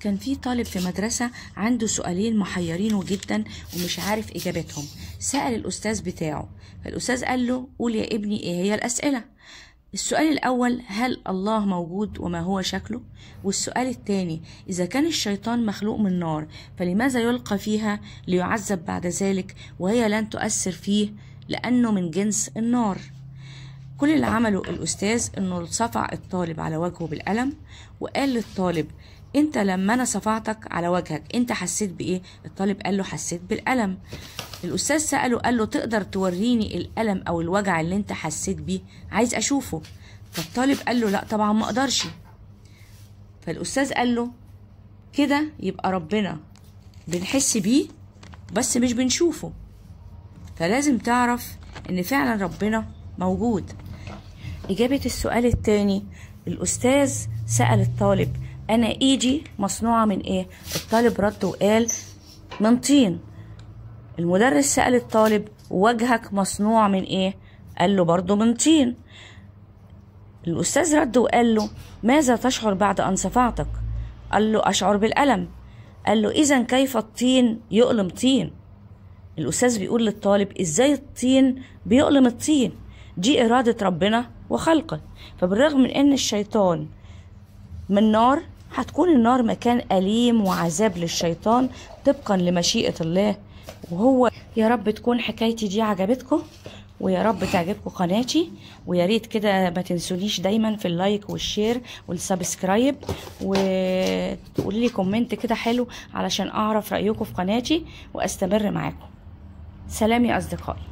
كان في طالب في مدرسة عنده سؤالين محيرينه جدا ومش عارف إجابتهم. سأل الأستاذ بتاعه. فالأستاذ قال له قول يا ابني إيه هي الأسئلة؟ السؤال الأول هل الله موجود وما هو شكله؟ والسؤال الثاني إذا كان الشيطان مخلوق من نار فلماذا يلقى فيها ليعذب بعد ذلك وهي لن تؤثر فيه لأنه من جنس النار؟ كل اللي عمله الأستاذ إنه صفع الطالب على وجهه بالقلم وقال للطالب أنت لما أنا صفعتك على وجهك أنت حسيت بإيه؟ الطالب قال له حسيت بالالم الأستاذ سأله قال له تقدر توريني الالم أو الوجع اللي أنت حسيت بيه؟ عايز أشوفه. فالطالب قال له لا طبعا ما أقدرش. فالأستاذ قال له كده يبقى ربنا بنحس بيه بس مش بنشوفه. فلازم تعرف إن فعلا ربنا موجود. إجابة السؤال التاني الأستاذ سأل الطالب أنا إيدي مصنوعة من إيه؟ الطالب رد وقال من طين المدرس سأل الطالب وجهك مصنوع من إيه؟ قال له برضه من طين الأستاذ رد وقال له ماذا تشعر بعد أن صفعتك؟ قال له أشعر بالألم قال له إذا كيف الطين يؤلم طين؟ الأستاذ بيقول للطالب إزاي الطين بيؤلم الطين؟ دي إرادة ربنا وخلقه. فبالرغم من إن الشيطان من نار هتكون النار مكان أليم وعذاب للشيطان طبقا لمشيئة الله. وهو يا رب تكون حكايتي دي عجبتكم ويا رب تعجبكم قناتي. ويا ريت كده ما تنسونيش دايما في ال like وال share وال subscribe وتقولي لي comment كده حلو علشان أعرف رأيكم في قناتي وأستمر معاكم. سلام يا أصدقائي.